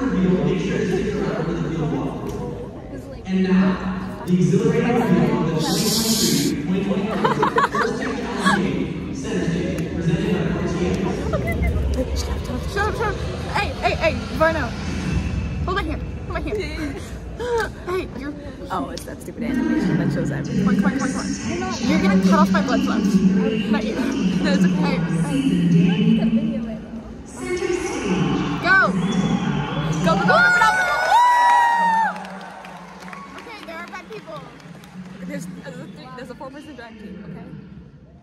reveal, make sure to stick around for the field walkthrough. And now, the exhilarating reveal of the 2023-2024 First Tech Challenge Game, Center Stage, presented by Portier. Shut up, shut up. Hey, hey, hey, Varno. Hold my hand. Hold my hand. hey, you're. Oh, it's that stupid animation that shows everything. Come on, come on, come on, come on. You're gonna cut off my blood flow. Not you. No, it's okay. Go. Okay, there are bad people. There's, there's, a, three, there's a four-person drag team, okay?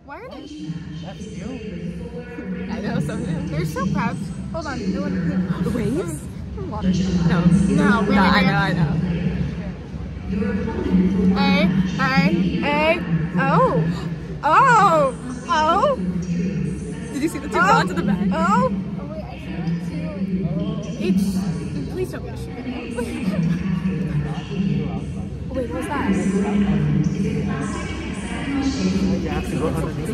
Why are they? I know, so They're so crabs. Hold on. No one. The waves? Water. No. No, wait, No, I know, I know. A, A, A, oh, oh, oh, Did you see the two oh, dots in the back? oh. Oh wait, oh. actually. It's, please don't a. Wait, what's that? You have to go underneath.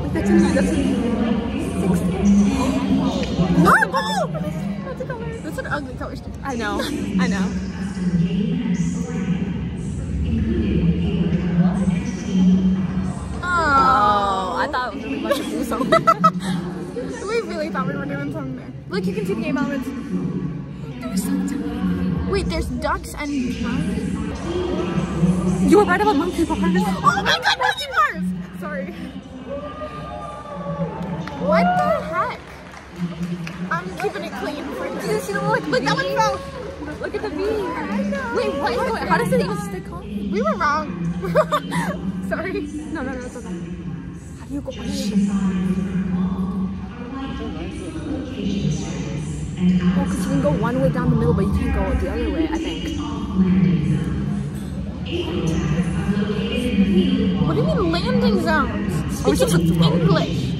Wait, that's in that's Oh, That's a color. That's an ugly color. I know, I know. Oh, Oh, I thought it was really much of Uso. we really thought we were doing something. Look, you can see the game elements. There's. Wait, there's ducks and you were right about monkey bars. Oh my god, monkey bars! Sorry. What the heck? I'm keeping it clean Did you see the one? Look, that one fell. Look at the know. Wait, what? Wait, how does it even stick on? We were wrong. Sorry. No, no, no, it's okay. How do you go? Well, because you can go one way down the middle, but you can't go the other way, I think. What do you mean landing zones? Oh, it's just a Speaking throw. English.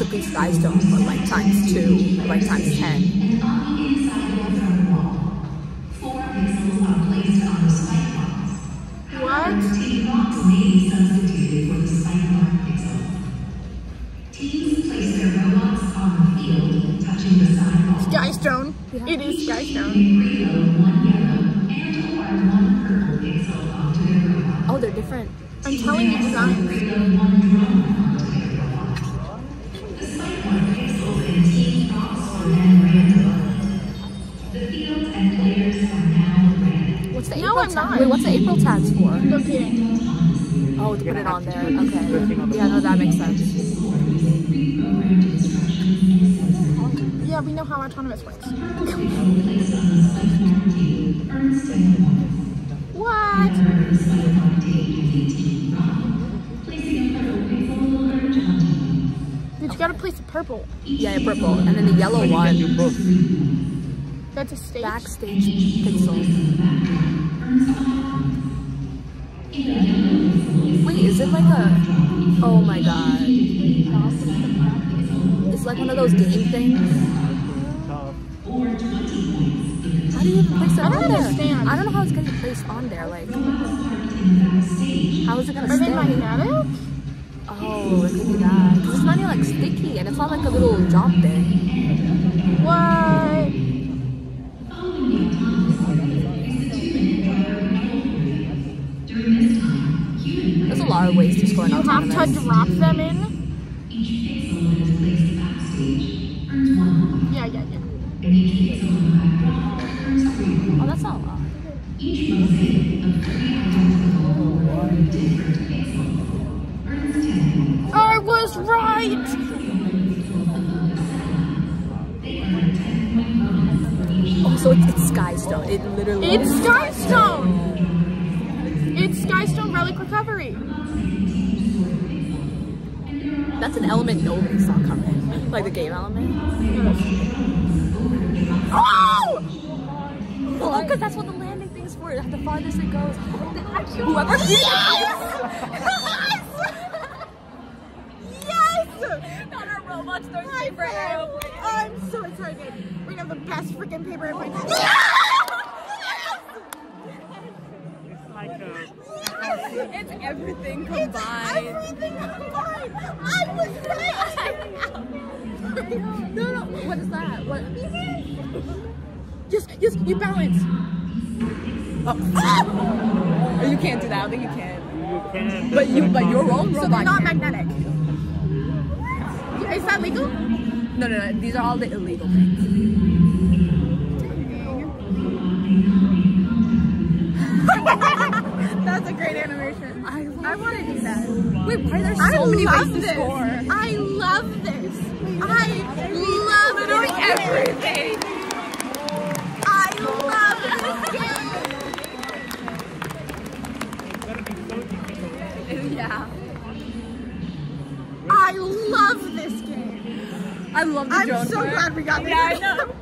It's basically Skystone, but like times two, like times ten. What? Skystone. It is Skystone. Oh, they're different. I'm telling you designs. What's the No, April I'm tag? not. Wait, what's the April tags for? No kidding. Oh, to put it on there. Okay. Yeah, no, that makes sense. Yeah, we know how autonomous works. what? But you gotta place a purple. Yeah, yeah, purple, and then the yellow one. That's a stage. Backstage pixel. Wait, is it like a? Oh my god! It's like one of those game things. How do you even place it I don't there? understand. I don't know how it's be placed on there. Like, how is it gonna stay? magnetic? Oh, it could be that. 'Cause it's not even like sticky, and it's not like a little drop thing. What? There's a lot of ways to score an You have to drop them in? Yeah, yeah, yeah. Oh, that's not a lot. I was right! Oh, so it's, it's Skystone. It literally. It's Skystone! It's Skystone Relic Recovery. That's an element nobody saw coming. Like the game element. Oh! Well, because that's what the landing thing's for. The farthest it goes. Whoever. Yes! yes! Not our robots don't High stay for five. airplanes. I'm so excited. Wait, no, the best freaking paper ever. It's It's everything It's combined. everything combined. I was right. No, no, what is that? What? Yes, yes, you balance. Oh. Ah! You can't do that. I don't think you can. You can. But you, but your own So robot. they're not magnetic. Is that legal? No, no, no. These are all the illegal things. That's a great animation. I, I want to do that. Wait, why are there so I many ways love to this. score? I love this. I love this game. everything. I love this game. It's gonna be so difficult. Yeah. I love this game. I love the I'm so glad we got this. Yeah, I know.